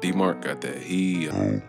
DeeMarc got that heat. D uh,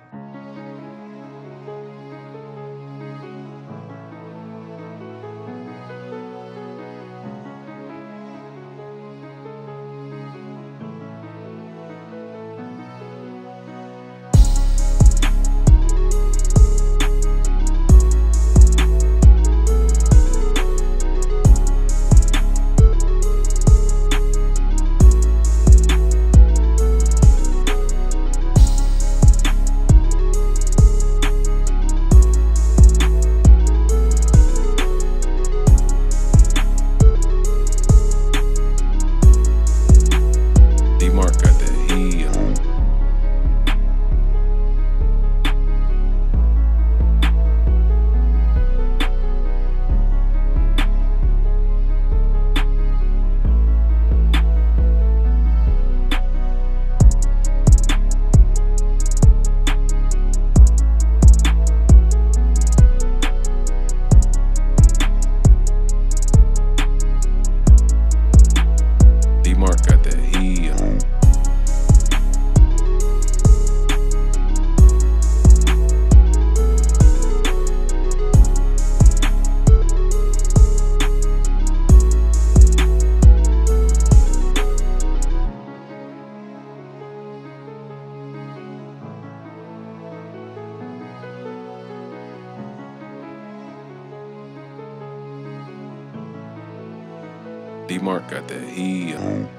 DeeMarc got that heat. D um,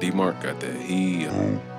DeeMarc got that heat. Uh,